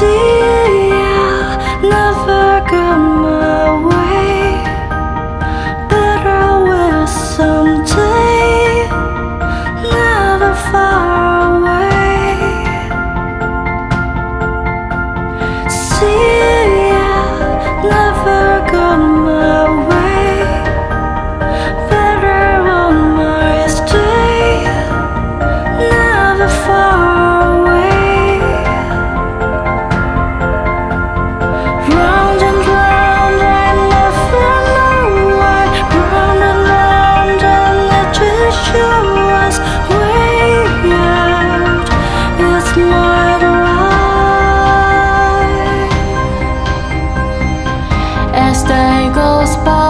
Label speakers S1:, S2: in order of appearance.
S1: see.
S2: day goes by.